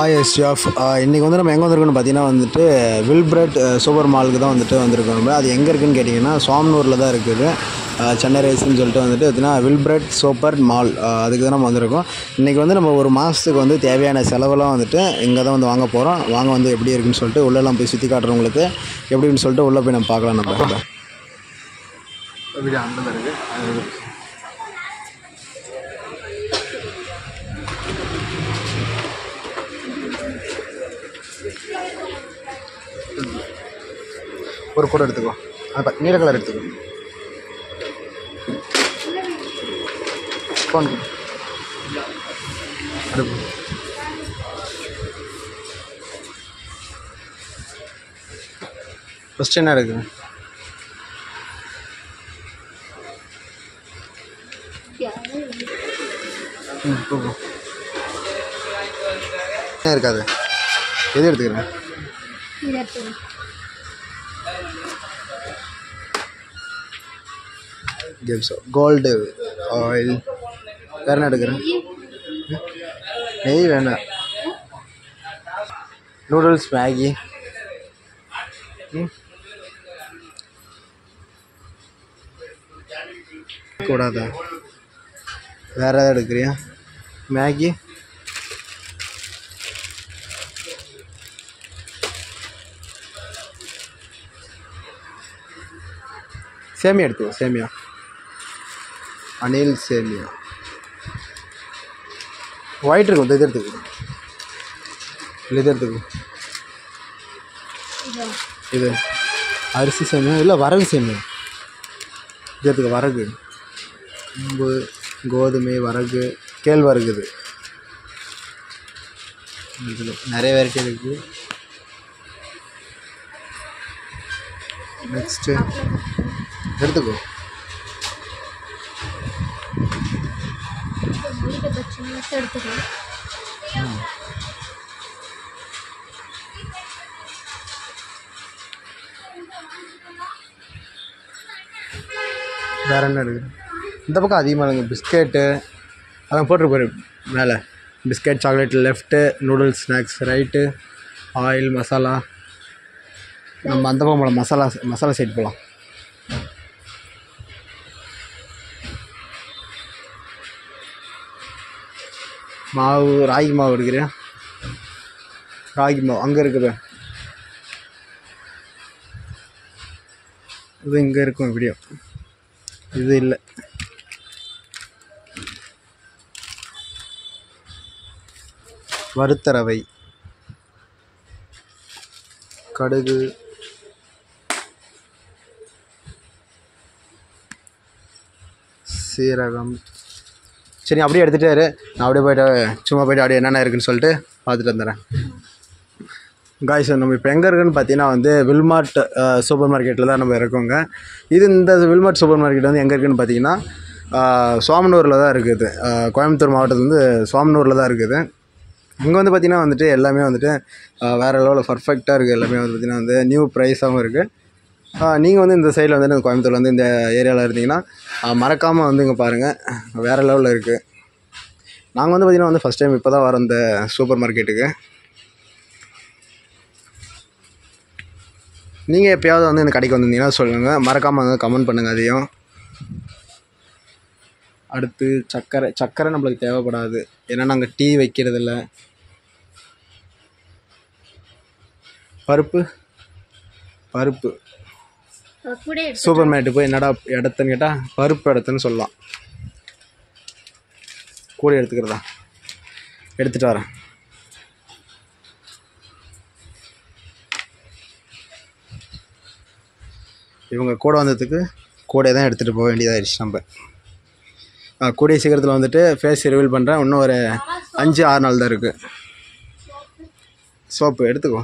Hi எஸ்டிஆஃப் இன்றைக்கி வந்து நம்ம எங்கே வந்திருக்கோம்னு பார்த்தீங்கன்னா வந்துட்டு வில்பிரட் சூப்பர் மாலுக்கு தான் வந்துட்டு வந்திருக்கோம் நம்ம. அது எங்கே இருக்குதுன்னு கேட்டிங்கன்னா சோமனூரில் தான் இருக்குது. சென்னை ரைஸ்ன்னு சொல்லிட்டு வந்துட்டு பார்த்தீங்கன்னா வில்பிரட் சூப்பர் மால் அதுக்கு தான் நம்ம வந்திருக்கோம். இன்றைக்கி வந்து நம்ம ஒரு மாதத்துக்கு வந்து தேவையான செலவெல்லாம் வந்துட்டு இங்கே தான் வந்து வாங்க போகிறோம் வாங்க வந்து எப்படி இருக்குன்னு சொல்லிட்டு உள்ளெல்லாம் போய் சுற்றி காட்டுறோம் உங்களுக்கு எப்படின்னு சொல்லிட்டு உள்ளே போய் நம்ம பார்க்கலாம் நம்ம. இருக்குது ஒரு கூட எடுத்துக்கோ. அது நீல கலர் எடுத்துக்கோ. ஃபோன் அடுப்பு. ஃபஸ்ட் என்ன இருக்குது ம் என்ன இருக்காது? எது எடுத்துக்கிறேன்? கிவ்ஸ் கோல்டு ஆயில் வேறு என்ன எடுக்கிறேன் நெய் வேணாம் நூடுல்ஸ் மேகி கூடாதா வேறு ஏதாவது எடுக்கிறியா மேகி சேமியா எடுத்துக்கோ சேமியா அனில் சேமியா ஒயிட் இருக்கும் இது எடுத்துக்கோ இல்லை இது. எடுத்துக்கோ இது. அரிசி சேமியா இல்லை வரகு சேமியா? இது எடுத்துக்கோ வரகு. கம்பு கோதுமை வரகு கேழ்வரகு இது. நிறைய வெரைட்டி இருக்குது நெக்ஸ்ட்டு எடுத்துக்கோ. வேற என்ன இருக்குது இந்த பக்கம் அதிகமாக இருக்குது பிஸ்கெட்டு அதான் போட்டிருக்கு மேலே. Biscuit chocolate left noodles snacks right oil masala நம்ம அந்த பக்கம் போகலாம் மசாலா மசாலா சைட் போகலாம் மாவு ராகி மாவு எடுக்கிறேன். ராகி மாவு அங்கே இருக்குது இது இங்கே இருக்கும் வீடியோ இது இல்லை. வறுத்த ரவை கடுகு. சீரகம். சரி அப்படியே எடுத்துகிட்டேரு நான் அப்படியே போய்ட்டு சும்மா போய்ட்டு அப்படியே என்னென்ன இருக்குன்னு சொல்லிட்டு பார்த்துட்டு வந்துடுறேன். காய்ஸ் நம்ம இப்போ எங்கே இருக்குன்னு பார்த்தீங்கன்னா வந்து வில்மார்ட் சூப்பர் மார்க்கெட்டில் தான் நம்ம இருக்கோங்க. இது இந்த வில்மார்ட் சூப்பர் மார்க்கெட் வந்து எங்கே இருக்குன்னு பார்த்தீங்கன்னா சோமனூரில் தான் இருக்குது. கோயம்புத்தூர் மாவட்டத்தில் வந்து சோமனூரில் தான் இருக்குது. இங்கே வந்து பார்த்திங்கன்னா வந்துட்டு எல்லாமே வந்துட்டு வேறு லெவலில் பர்ஃபெக்டாக இருக்குது. எல்லாமே வந்து பார்த்திங்கன்னா வந்து நியூ ப்ரைஸாகவும் இருக்குது நீங்கள் வந்து இந்த சைடில் வந்து கோயம்புத்தூர் வந்து இந்த ஏரியாவில் இருந்தீங்கன்னா மறக்காமல் வந்து இங்கே பாருங்கள் வேறு லெவலில் இருக்குது நாங்கள் வந்து பார்த்திங்கன்னா வந்து ஃபஸ்ட் டைம் இப்போ தான் வரோம் இந்த சூப்பர் மார்க்கெட்டுக்கு நீங்கள் எப்போயாவது வந்து இந்த கடைக்கு வந்திருந்தீங்கன்னா சொல்லுங்கள் மறக்காமல் வந்து கமெண்ட் பண்ணுங்கள் அதையும் அடுத்து சர்க்கரை சர்க்கரை நம்மளுக்கு தேவைப்படாது. ஏன்னா நாங்கள் டீ வைக்கிறதில்ல. பருப்பு பருப்பு. சூப்பர் மார்க்கெட்டு போய் என்னடா இடத்துன்னு கேட்டால் பருப்பு இடத்துன்னு சொல்லலாம். கூட எடுத்துக்கிறதா? எடுத்துகிட்டு வரேன். இவங்க கூட வந்ததுக்கு கூட தான் எடுத்துகிட்டு போக வேண்டியதாகிடுச்சு நம்ம. கூடிய சீக்கிரத்தில் வந்துட்டு ஃபேஸ் ரிவீல் பண்ணுறேன் இன்னும் ஒரு அஞ்சு ஆறு நாள் தான் இருக்குது சோப்பு எடுத்துக்கோ.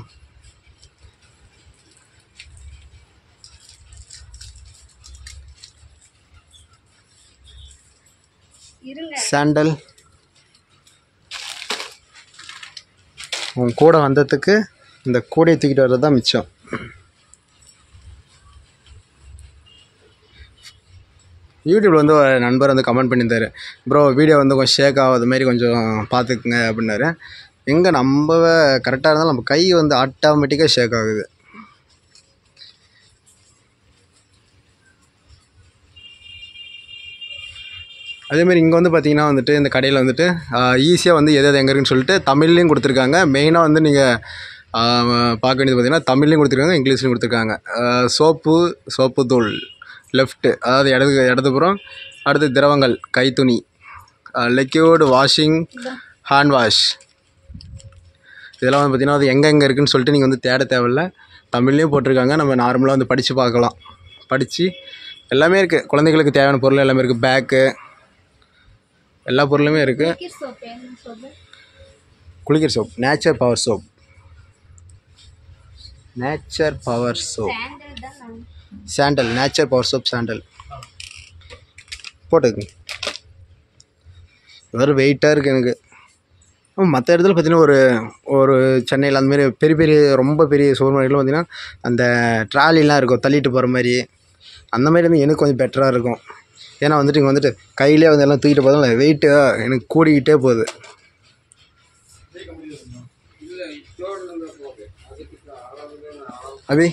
சாண்டல் உன் கூட வந்ததுக்கு இந்த கூடையை தூக்கிட்டு வர்றது தான் மிச்சம். யூடியூப்ல வந்து ஒரு நண்பர் வந்து கமெண்ட் பண்ணியிருந்தாரு. ப்ரோ வீடியோ வந்து கொஞ்சம் ஷேக் ஆகாத மாதிரி கொஞ்சம் பார்த்துக்குங்க அப்படின்னாரு. எங்கே நம்ம கரெக்டாக இருந்தாலும் நம்ம கை வந்து ஆட்டோமேட்டிக்காக ஷேக் ஆகுது. அதேமாதிரி இங்கே வந்து பார்த்தீங்கன்னா வந்துட்டு இந்த கடையில் வந்துட்டு ஈஸியாக வந்து எது எது எங்கே இருக்குன்னு சொல்லிட்டு தமிழ்லேயும் கொடுத்துருக்காங்க. மெயினாக வந்து நீங்கள் பார்க்க வேண்டியது பார்த்தீங்கன்னா தமிழ்லையும் கொடுத்துருக்காங்க இங்கிலீஷ்லையும் கொடுத்துருக்காங்க. சோப்பு சோப்பு தூள் லெஃப்ட்டு அதாவது இடது இடதுபுறம் அடுத்து திரவங்கள் கைத்துணி லிக்யூட் வாஷிங் ஹேண்ட் வாஷ் இதெல்லாம் வந்து பார்த்திங்கன்னா அது எங்கே எங்கே இருக்குதுன்னு சொல்லிட்டு நீங்கள் வந்து தேட தேவையில்ல. தமிழ்லேயும் போட்டிருக்காங்க நம்ம நார்மலாக வந்து படித்து பார்க்கலாம். படித்து எல்லாமே இருக்குது குழந்தைகளுக்கு தேவையான பொருள் எல்லாமே இருக்குது பேக்கு எல்லா பொருளுமே இருக்குது குளிக்கிற soap nature power soap. Nature power soap sandal nature power soap sandal போட்டுக்குங்க வேறு வெயிட்டாக இருக்குது எனக்கு. மற்ற இடத்துல பார்த்தீங்கன்னா ஒரு ஒரு சென்னையில் அந்த மாதிரி பெரிய பெரிய ரொம்ப பெரிய சூப்பர் மார்க்கெட்டில் பார்த்தீங்கன்னா அந்த ட்ராலிலாம் இருக்கும் தள்ளிட்டு போகிற மாதிரி. அந்த மாதிரி வந்து எனக்கு கொஞ்சம் பெட்டராக இருக்கும். ஏன்னா வந்துட்டு இங்கே வந்துட்டு கையிலே வந்து எல்லாம் தூக்கிட்டு போதும் வெயிட்டு எனக்கு கூடிக்கிட்டே போகுது. அபி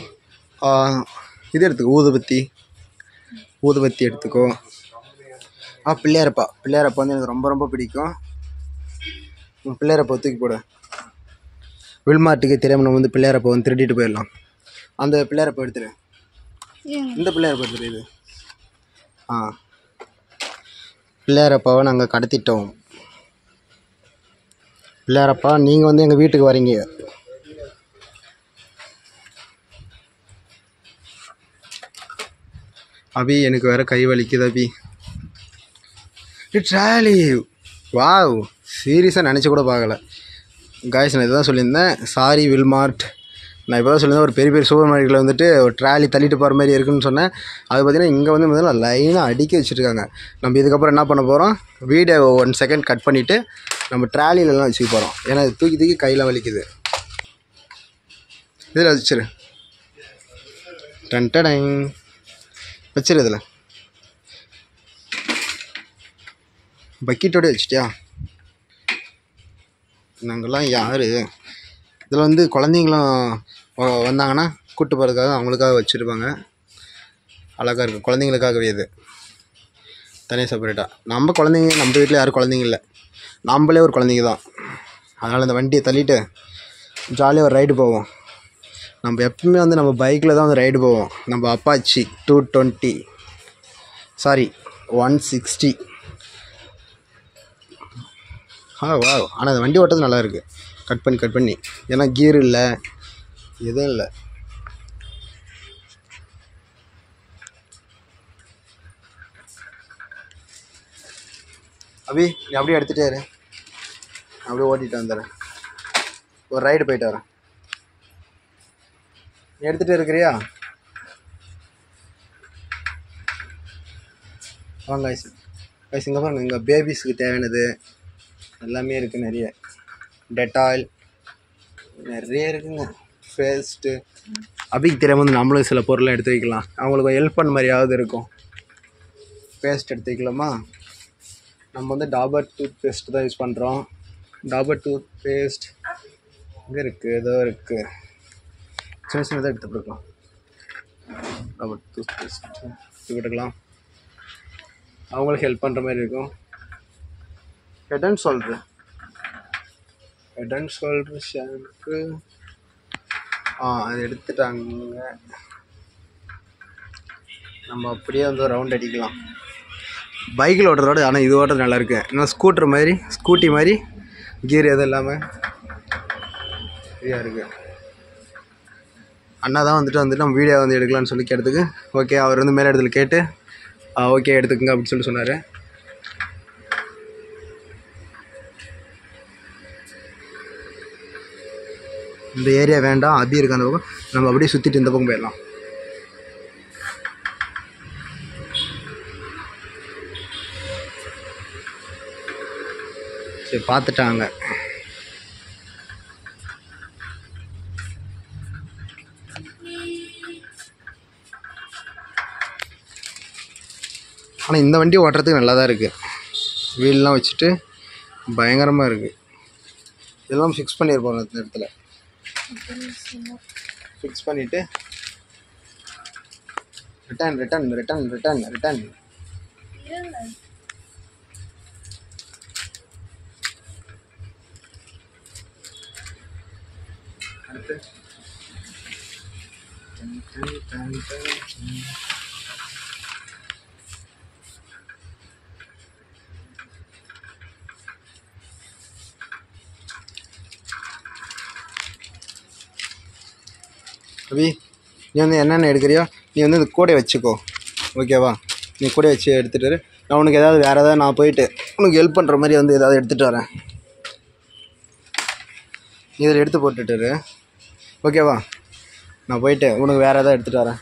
இது எடுத்துக்கோ ஊதுபத்தி. ஊதுபத்தி எடுத்துக்கோ. ஆ பிள்ளையாரப்பா. பிள்ளையாரப்பா வந்து எனக்கு ரொம்ப ரொம்ப பிடிக்கும். பிள்ளையாரப்பா தூக்கி போடு. வில்மார்ட்டுக்கு தெரியாமல் நம்ம வந்து பிள்ளையாரப்பா வந்து திருடிட்டு போயிடலாம். அந்த பிள்ளையாரப்பா எடுத்துரு. இந்த பிள்ளையாரப்பா எடுத்துரு இது. ஆ. பிள்ளையாரப்பாவை நாங்கள் கடத்திட்டோம். பிள்ளையாரப்பா நீங்கள் வந்து எங்கள் வீட்டுக்கு வரீங்க. அபி எனக்கு வேற கை வலிக்குது அபி. ட்ராலி வாவ் சீரியஸாக நினச்சி கூட பார்க்கல. காய்ஸ் நான் இதுதான் சொல்லியிருந்தேன். சாரி வில்மார்ட் நான் இப்போ தான் சொல்லியிருந்தேன் ஒரு பெரிய பெரிய சூப்பர் மார்க்கெட்டில் வந்துட்டு ஒரு ட்ராலி தள்ளிட்டு போகிற மாதிரி இருக்குன்னு சொன்னேன். அது பார்த்தீங்கன்னா இங்கே வந்து முதல்ல லைனாக அடுக்கி வச்சுருக்காங்க. நம்ம இதுக்கப்புறம் என்ன பண்ண போகிறோம் வீடியோ ஒன் செகண்ட் கட் பண்ணிவிட்டு நம்ம ட்ராலிலலாம் வச்சுக்க போகிறோம் ஏன்னா இது தூக்கி தூக்கி கையில் வலிக்குது. இதில் வச்சிரு. டன் வச்சிரு இதில். பக்கெட்டோடய வச்சிட்டியா? நாங்கள்லாம் யார்? இதில் வந்து குழந்தைங்களாம் வந்தாங்கன்னா கூப்பிட்டு போகிறதுக்காக அவங்களுக்காக வச்சுருப்பாங்க. அழகாக இருக்கும் குழந்தைங்களுக்காகவே இது. தனியாக செப்பரேட்டாக நம்ம குழந்தைங்க நம்ம வீட்டில் யாரும் குழந்தைங்க இல்லை. நம்மளே ஒரு குழந்தைங்க தான். அதனால் இந்த வண்டியை தள்ளிட்டு ஜாலியாக ஒரு ரைடு போவோம். நம்ம எப்பவுமே வந்து நம்ம பைக்கில் தான் வந்து ரைடு போவோம். நம்ம Apache two twenty sorry one sixty ஆ வா ஆனால் அந்த வண்டி ஓட்டது நல்லா இருக்குது கட் பண்ணி கட் பண்ணி. ஏன்னா கீர் இல்லை. எதுவும் இல்லை. அபி நீ அப்படியே எடுத்துகிட்டே இரு. நான் அப்படியே ஓட்டிகிட்டு வந்துடுறேன். ஒரு ரைடு போயிட்டு வரேன். நீ எடுத்துகிட்டு இருக்கிறியா? வாங்க ஐஸ் ஐஸ் இங்கே பாருங்க இங்கே பேபிஸுக்கு தேவையானது எல்லாமே இருக்குது நிறைய. டெட்டாயில் நிறைய இருக்குங்க. பேஸ்ட்டு அபிக் தெரியாம வந்து நம்மளும் சில பொருள்லாம் எடுத்து வைக்கலாம். அவங்களுக்கு ஹெல்ப் பண்ண மாதிரியாவது இருக்கும். பேஸ்ட் எடுத்து வைக்கலாமா? நம்ம வந்து டாபர் டூத் பேஸ்ட் தான் யூஸ் பண்ணுறோம் டாபர் டூத் பேஸ்ட் இங்கே இருக்குது ஏதோ இருக்குது சின்ன சின்னதாக எடுத்து போட்டுக்கலாம் டாபர் டூத் பேஸ்ட் எடுத்து போட்டுக்கலாம் அவங்களுக்கு ஹெல்ப் பண்ணுற மாதிரி இருக்கும். Head and shoulder head and shoulder shampoo ஆ அது எடுத்துட்டாங்க. நம்ம அப்படியே வந்து ரவுண்ட் அடிக்கலாம். பைக்கில் ஓட்டுறதோட ஆனால் இது ஓட்டுறது நல்லாயிருக்கு இன்னும் ஸ்கூட்டர் மாதிரி ஸ்கூட்டி மாதிரி கீர் எதுவும் இல்லாமல் ஃப்ரீயாக இருக்குது அண்ணா தான் வந்துட்டு வந்துட்டு நம்ம வீடியோ வந்து எடுக்கலாம்னு சொல்லி கேட்டதுக்கு ஓகே அவர் வந்து மேலே இடத்துல கேட்டு ஓகே எடுத்துக்கங்க அப்படின்னு சொல்லி சொன்னார். இந்த ஏரியா வேண்டாம் அபி இருக்கு அந்த பக்கம். நம்ம அப்படியே சுற்றிட்டு இந்த பக்கம் போயிடலாம். சரி பார்த்துட்டாங்க. ஆனால் இந்த வண்டி ஓட்டுறதுக்கு நல்லா தான் இருக்குது வீல்லாம் வச்சுட்டு பயங்கரமாக இருக்குது இதெல்லாம் ஃபிக்ஸ் பண்ணியிருப்போம் இந்த இடத்துல. ஃபிக்ஸ் பண்ணிவிட்டு return return return return return அடுத்து. டன், அபி நீ வந்து என்னென்ன எடுக்கிறியோ நீ வந்து இந்த கூடை வச்சுக்கோ. ஓகேவா நீ கூட வச்சு எடுத்துகிட்டு இரு. நான் உனக்கு ஏதாவது வேறு ஏதாவது நான் போயிட்டு உனக்கு ஹெல்ப் பண்ணுற மாதிரி வந்து ஏதாவது எடுத்துகிட்டு வரேன். இதில் எடுத்து போட்டுட்டு ஓகேவா நான் போயிட்டு உனக்கு வேறு ஏதாவது எடுத்துகிட்டு வரேன்.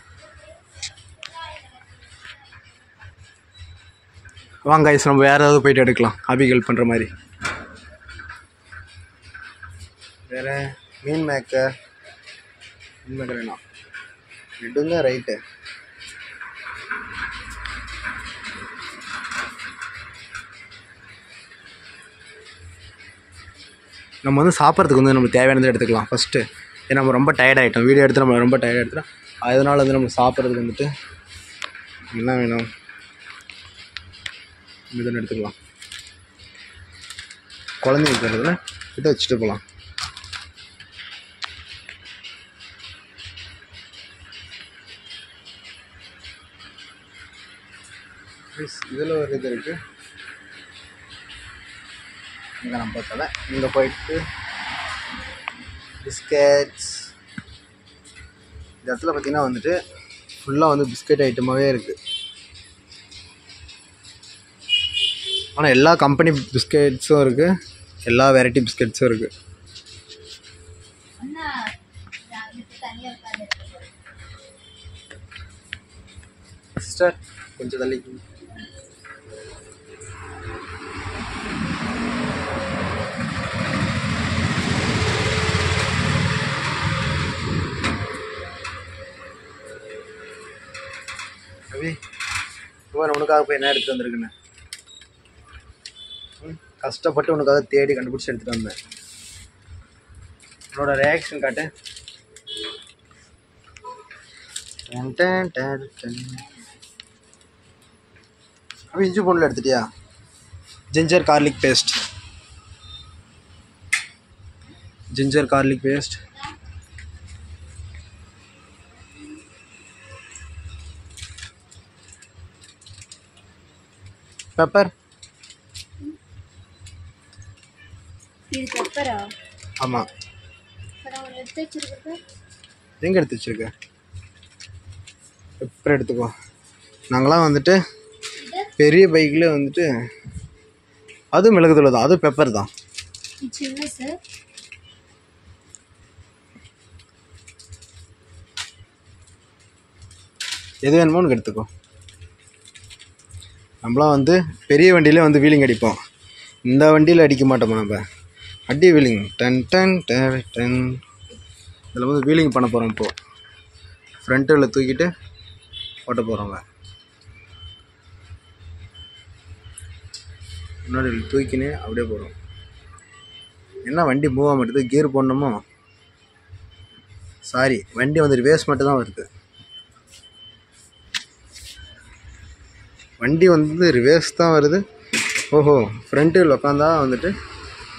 வாங்க ஐஸ் நம்ம வேறு ஏதாவது போயிட்டு எடுக்கலாம். அபி ஹெல்ப் பண்ணுற மாதிரி. வேறு மீன் மேக்கர் மீன் மேக்கர் வேணாம் விடுங்க ரைட்டு நம்ம வந்து சாப்பிட்றதுக்கு வந்து நம்ம தேவையானதை எடுத்துக்கலாம் ஃபஸ்ட்டு ஏன்னா நம்ம ரொம்ப டயர்ட் ஆகிட்டோம் வீடியோ எடுத்து நம்ம ரொம்ப டயர்ட் எடுத்துட்டோம் அதனால் வந்து நம்ம சாப்பிட்றதுக்கு வந்துட்டு என்ன வேணும்? இதுன்னு எடுத்துக்கலாம். குழந்தைங்க இருக்கிறதுல கிட்ட வச்சுட்டு போகலாம். இதில் ஒரு இது இருக்குது இங்கே நம்ம பார்த்தல இங்கே போயிட்டு பிஸ்கெட்ஸ் இந்த இடத்துல பார்த்தீங்கன்னா வந்துட்டு ஃபுல்லாக வந்து பிஸ்கெட் ஐட்டமாகவே இருக்குது ஆனால் எல்லா கம்பெனி பிஸ்கெட்ஸும் இருக்குது எல்லா வெரைட்டி பிஸ்கெட்ஸும் இருக்குது சிஸ்டர் கொஞ்சம் தள்ளி ரவி இவன் உனக்காக போய் என்ன எடுத்துகிட்டு வந்திருக்குன்னு? கஷ்டப்பட்டு உனக்காக தேடி கண்டுபிடிச்சி எடுத்துகிட்டு வந்தேன். உன்னோட ரியாக்ஷன் காட்டு. அப்போ இஞ்சி பூண்டில் எடுத்துட்டியா? Ginger garlic paste ginger garlic paste pepper இது பெப்பரா ஆமாம் எங்கே எடுத்து வச்சிருக்க? பெப்பர் எடுத்துக்கோ. நாங்களாம் வந்துட்டு பெரிய பைக்கில் வந்துட்டு அதுவும் மிளகுத்தூள் தான். அதுவும் பெப்பர் தான். எது வேணுமோ உனக்கு எடுத்துக்கோ. நம்மளாம் வந்து பெரிய வண்டியிலே வந்து வீலிங் அடிப்போம். இந்த வண்டியில் அடிக்க மாட்டோமா நம்ம? அடி wheeling. Done done done done. இதில் வந்து வீலிங் பண்ண போகிறோம் இப்போது ஃப்ரண்ட்டில் தூக்கிட்டு ஓட்ட போகிறோங்க முன்னாடி தூக்கினே அப்படியே போகிறோம் என்ன வண்டி மூவ் ஆக மாட்டேது கியர் போடணுமோ? சாரி வண்டி வந்து வேஸ்ட் மட்டும் தான் வருது வண்டி வந்து ரிவேர்ஸ் தான் வருது. ஓஹோ ஃப்ரண்ட்டில் உட்காந்தா வந்துட்டு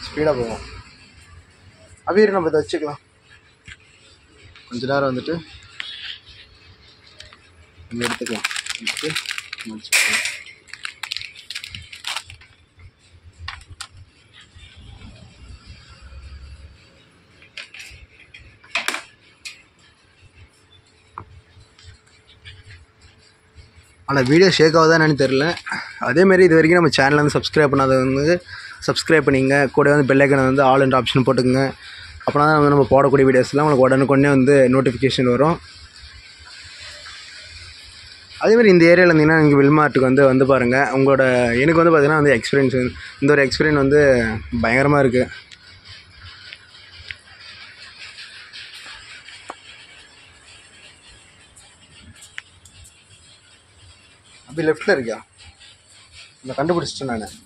ஸ்பீடாக போகும். அவீர் நம்ம இதை வச்சுக்கலாம். கொஞ்ச நேரம் வந்துட்டு நம்ம எடுத்துக்கலாம். எடுத்து முடிச்சுக்கலாம் ஆனால் வீடியோ ஷேக் ஆகுதா என்னன்னு தெரில அதேமாரி இது வரைக்கும் நம்ம சேனலை வந்து சப்ஸ்கிரைப் பண்ணாத வந்து சப்ஸ்கிரைப் பண்ணிங்க கூட வந்து பெல்லைக்கனை வந்து ஆல் என்ற ஆப்ஷன் போட்டுக்கோங்க. அப்படின்னா தான் வந்து நம்ம போடக்கூடிய வீடியோஸ்லாம் உங்களுக்கு உடனுக்குடனே வந்து நோட்டிஃபிகேஷன் வரும். அதேமாதிரி இந்த ஏரியாவில் இருந்தீங்கன்னா இங்கே வில்மார்ட்டுக்கு வந்து வந்து பாருங்கள் உங்களோட எனக்கு வந்து பார்த்திங்கன்னா வந்து எக்ஸ்பீரியன்ஸ் இந்த ஒரு எக்ஸ்பீரியன்ஸ் வந்து பயங்கரமாக இருக்குது அப்படி லெஃப்ட்டில் இருக்கியா? நான் கண்டுபிடிச்சிட்டேன் நான்.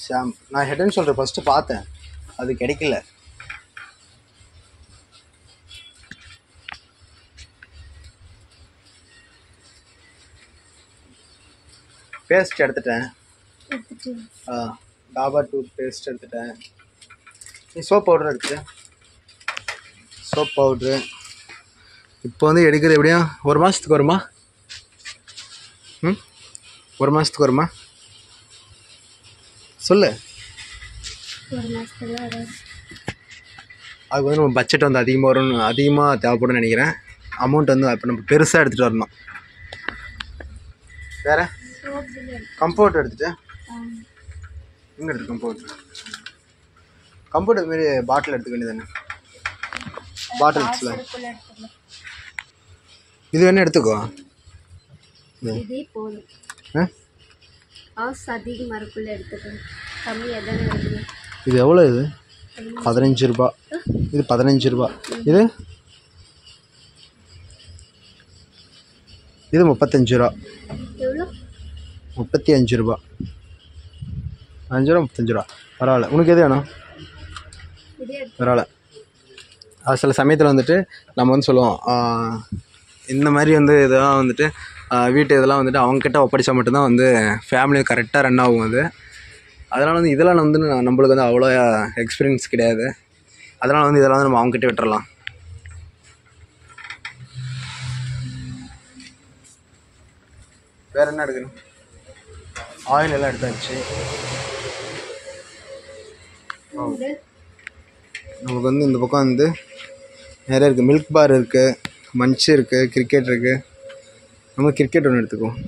ஷாம் நான் ஹெட் அண்ட் ஷோல்டர் ஃபஸ்ட்டு பார்த்தேன். அது கிடைக்கல. பேஸ்ட் எடுத்துட்டேன். டாபா டூத் பேஸ்ட் எடுத்துட்டேன். நீ சோப் பவுடர் எடுத்துட்டேன் சோப் பவுட்ரு இப்போ வந்து எடுக்கிறது எப்படியும் ஒரு மாதத்துக்கு வருமா? ம்? ஒரு மாதத்துக்கு வருமா? சொல்லு. அதுக்கு வந்து நம்ம பட்ஜெட் வந்து அதிகமாக வரும் அதிகமாக தேவைப்படும்னு நினைக்கிறேன். அமௌண்ட் வந்து அப்போ நம்ம பெருசாக எடுத்துகிட்டு வரணும். வேறு? கம்ஃபர்ட் எடுத்துகிட்டு எங்கே எடுத்து கம்ஃபர்ட் கம்ஃபர்ட் மாரி பாட்டில் எடுத்துக்க வேண்டியதானே பாட்டில் எடுத்துக்கலாம் இது வேணா எடுத்துக்கோ. இதே. போதும். ஹவுஸ் அதிகமாக இருக்குள்ள எடுத்துக்கணும். கம்மியாக தானே இது எவ்வளோ இது? பதினஞ்சு. ரூபா. இது பதினஞ்சு ரூபா. இது? இது முப்பத்தஞ்சு ரூபா. முப்பத்தி அஞ்சு ரூபா. அஞ்சு ரூபா முப்பத்தஞ்சு ரூபா. பரவாயில்ல. உனக்கு எது வேணும்? பரவாயில்ல. சில சமயத்தில் வந்துட்டு நம்ம வந்து சொல்லுவோம் இந்த மாதிரி வந்து இதெல்லாம் வந்துட்டு வீட்டு இதெல்லாம் வந்துட்டு அவங்கக்கிட்ட ஒப்படைச்சா மட்டும்தான் வந்து ஃபேமிலி கரெக்டாக ரன் ஆகும் அது. அதனால் வந்து இதெல்லாம் வந்து நம்மளுக்கு வந்து அவ்வளோ எக்ஸ்பீரியன்ஸ் கிடையாது. அதனால் வந்து இதெல்லாம் வந்து நம்ம அவங்ககிட்ட விட்டுறலாம். வேறு என்ன எடுக்கணும்? ஆயில் எல்லாம் எடுத்தாச்சு. நமக்கு வந்து இந்த பக்கம் வந்து நிறைய இருக்குது மில்க் பார் இருக்குது மன்ச் இருக்குது கிரிக்கெட் இருக்குது நம்ம கிரிக்கெட் ஒன்று எடுத்துக்குவோம்.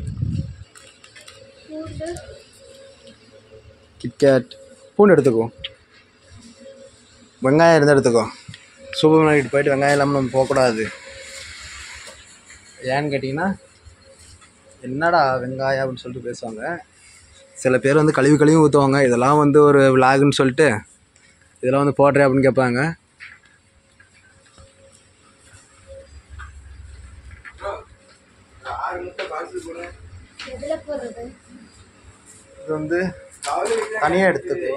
கிட்கேட் பூண்டு எடுத்துக்குவோம். வெங்காயம் இருந்தால் எடுத்துக்கோ. சூப்பர் மார்க்கெட் போயிட்டு வெங்காயம் இல்லாமல் நம்ம போகக்கூடாது. ஏன்னு கேட்டிங்கன்னா என்னடா வெங்காயம் அப்படின்னு சொல்லிட்டு பேசுவாங்க. சில பேர் வந்து கழிவு கழுவி ஊற்றுவாங்க இதெல்லாம் வந்து ஒரு விலாகுன்னு சொல்லிட்டு இதெல்லாம் வந்து போடுறேன் அப்படின்னு கேட்பாங்க. இது வந்து தனியாக எடுத்துக்கோ.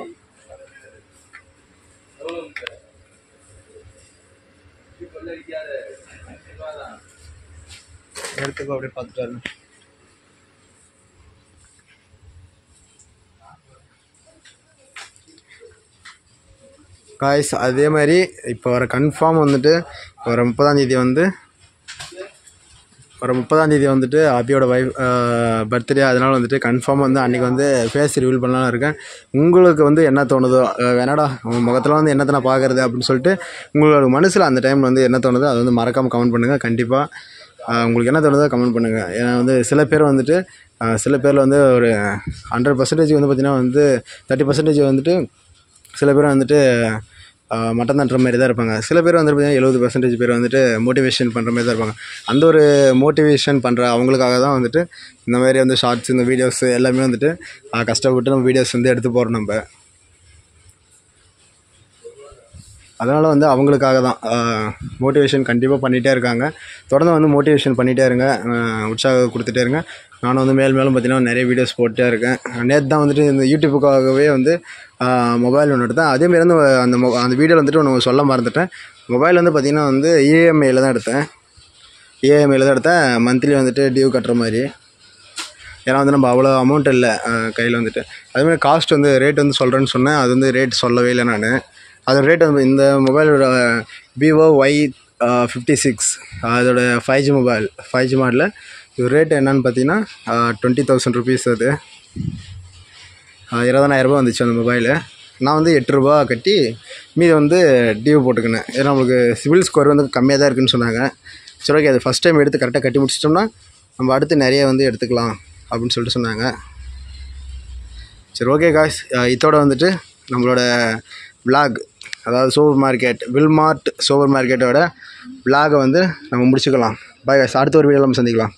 எடுத்துக்கோ அப்படியே பார்த்துட்டு வரணும் காய்ஸ் அதே மாதிரி இப்போ வர கன்ஃபார்ம் வந்துட்டு வர முப்பதாம் தேதி வந்து வர முப்பதாம் தேதி வந்துட்டு அபியோட வைஃப் பர்த்டே அதனால் வந்துட்டு கன்ஃபார்ம் வந்து அன்றைக்கி வந்து ஃபேஸ் ரிவீல் பண்ணலாம்னு இருக்கேன். உங்களுக்கு வந்து என்ன தோணுதோ வேணாடா உங்கள் முகத்தில் வந்து என்னத்தை நான் பார்க்குறது அப்படின்னு சொல்லிட்டு உங்களோட மனசில் அந்த டைமில் வந்து என்ன தோணுதோ அதை வந்து மறக்காமல் கமெண்ட் பண்ணுங்கள் கண்டிப்பாக உங்களுக்கு என்ன தோணுதோ கமெண்ட் பண்ணுங்கள் ஏன்னா வந்து சில பேர் வந்துட்டு சில பேரில் வந்து ஒரு ஹண்ட்ரட் பர்சன்டேஜ் வந்து பார்த்திங்கன்னா வந்து தேர்ட்டி பர்சன்டேஜ் வந்துட்டு சில பேர் வந்துட்டு மட்டம் தட்டுற மாதிரி தான் இருப்பாங்க. சில பேர் வந்துட்டு பார்த்தீங்கன்னா எழுபது பர்சன்டேஜ் பேர் வந்துட்டு மோட்டிவேஷன் பண்ணுற மாதிரி தான் இருப்பாங்க. அந்த ஒரு மோட்டிவேஷன் பண்ணுற அவங்களுக்காக தான் வந்துட்டு இந்த மாதிரி வந்து ஷார்ட்ஸ் இந்த வீடியோஸ் எல்லாமே வந்துட்டு கஷ்டப்பட்டு நம்ம வீடியோஸ் வந்து எடுத்து போகிறோம் நம்ம. அதனால் வந்து அவங்களுக்காக தான். மோட்டிவேஷன் கண்டிப்பாக பண்ணிகிட்டே இருக்காங்க. தொடர்ந்து வந்து மோட்டிவேஷன் பண்ணிகிட்டே இருங்க. உற்சாகம் கொடுத்துட்டே இருங்க. நானும் வந்து மேல் மேலும் பார்த்தீங்கன்னா நிறைய வீடியோஸ் போட்டுட்டே இருக்கேன். நேற்று தான் வந்துட்டு இந்த யூடியூப்புக்காகவே வந்து மொபைல் ஒன்று எடுத்தேன். அதேமாரி வந்து அந்த மொ அந்த வீடியோவில் வந்துட்டு ஒன்று சொல்ல மறந்துட்டேன். மொபைல் வந்து பார்த்திங்கன்னா வந்து இஎம்ஐயில் தான் எடுத்தேன். இஎம்ஐயில் தான் எடுத்தேன். மந்த்லி வந்துட்டு டியூ கட்டுற மாதிரி. ஏன்னா வந்து நம்ம அவ்வளோ அமௌண்ட் இல்லை கையில் வந்துட்டு. அதேமாதிரி காஸ்ட் வந்து ரேட் வந்து சொல்கிறேன்னு சொன்னேன். அது வந்து ரேட் சொல்லவே இல்லை நான். அதோடய ரேட் வந்து இந்த மொபைலோட விவோ ஒய் ஃபிஃப்டி சிக்ஸ் அதோட five G mobile five G மாடலில் இது ரேட் என்னன்னு பார்த்தீங்கன்னா டுவெண்ட்டி தௌசண்ட் ருபீஸ் அது. இருபதனாயிரரூபா வந்துச்சு அந்த மொபைலு நான் வந்து எட்டு ரூபா கட்டி மீதி வந்து டியூ போட்டுக்கினேன். ஏன்னா நம்மளுக்கு சிவில் ஸ்கோர் வந்து கம்மியாக தான் இருக்குன்னு சொன்னாங்க. சரி ஓகே அது ஃபஸ்ட் டைம் எடுத்து கரெக்டாக கட்டி முடிச்சிட்டோம்னா நம்ம அடுத்து நிறைய வந்து எடுத்துக்கலாம் அப்படின்னு சொல்லிட்டு சொன்னாங்க. சரி ஓகே காய்ஸ் இதோட வந்துட்டு நம்மளோட vlog அதாவது சூப்பர் மார்க்கெட் வில்மார்ட் சூப்பர் மார்க்கெட்டோட vlog-அ வந்து நம்ம முடிச்சுக்கலாம். பாய் அடுத்த ஒரு வீடியோவில் நம்ம சந்திக்கலாம்.